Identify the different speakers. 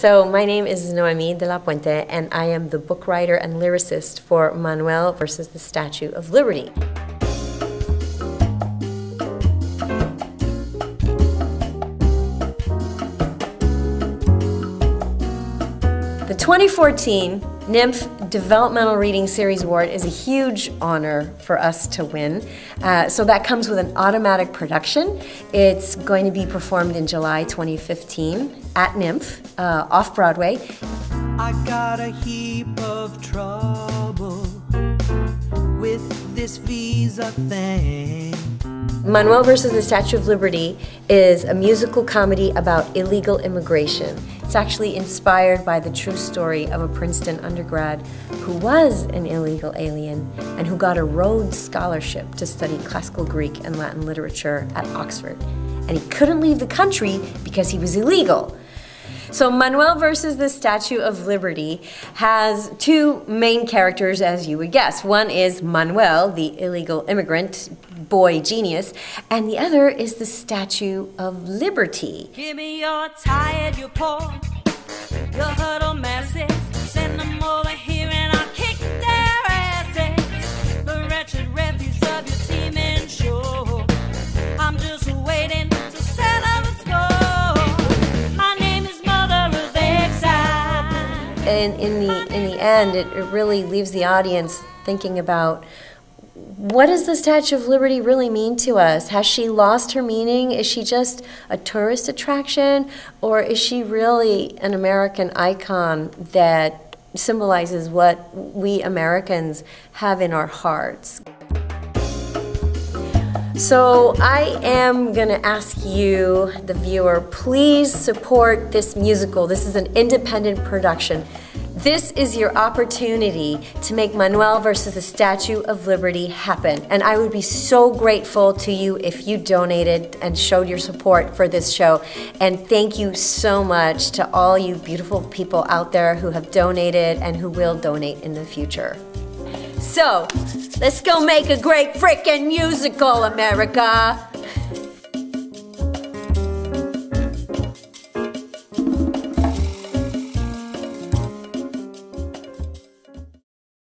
Speaker 1: So, my name is Noemi de la Puente, and I am the book writer and lyricist for Manuel versus the Statue of Liberty. The 2014 NYMF Developmental Reading Series Award is a huge honor for us to win. Uh, so that comes with an automatic production. It's going to be performed in July 2015 at NYMF, uh, off Broadway.
Speaker 2: I got a heap of trouble with this visa thing.
Speaker 1: Manuel versus the Statue of Liberty is a musical comedy about illegal immigration. It's actually inspired by the true story of a Princeton undergrad who was an illegal alien and who got a Rhodes Scholarship to study classical Greek and Latin literature at Oxford. And he couldn't leave the country because he was illegal. So Manuel versus the Statue of Liberty has two main characters, as you would guess. One is Manuel, the illegal immigrant boy genius, and the other is the Statue of Liberty.
Speaker 2: Give me your tired, your poor, your. And
Speaker 1: in the in the end, it, it really leaves the audience thinking about what does the Statue of Liberty really mean to us? Has she lost her meaning? Is she just a tourist attraction? Or is she really an American icon that symbolizes what we Americans have in our hearts? So I am to ask you, the viewer, please support this musical. This is an independent production. This is your opportunity to make Manuel versus the Statue of Liberty happen. And I would be so grateful to you if you donated and showed your support for this show. And thank you so much to all you beautiful people out there who have donated and who will donate in the future. So, let's go make a great freaking musical, America!